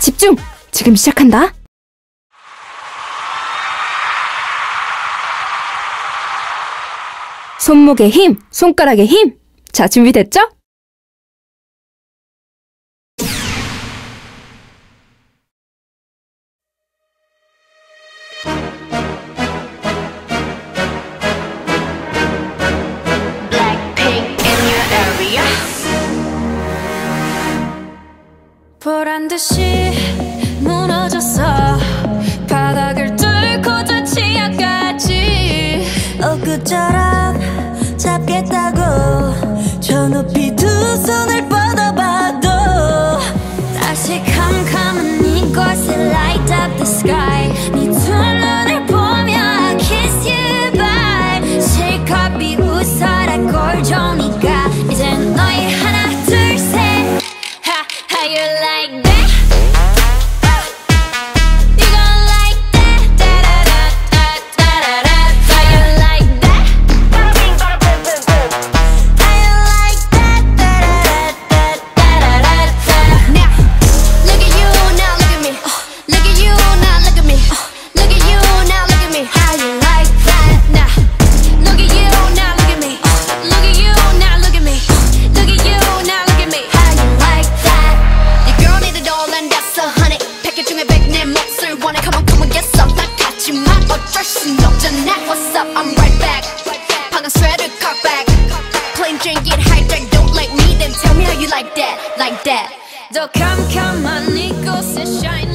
집중! 지금 시작한다. 손목에 힘, 손가락에 힘. 자, 준비됐죠? 보란 듯이 무너졌어. 바닥을 뚫고 저 지하까지. 엊그처럼 잡겠다고 저 높이 두 손을 뻗어봐도 다시 캄캄한 이곳에 light up the sky you're like children get hyped and don't like me, then tell me how you like that, like that. Though come, come, my nickels and shine.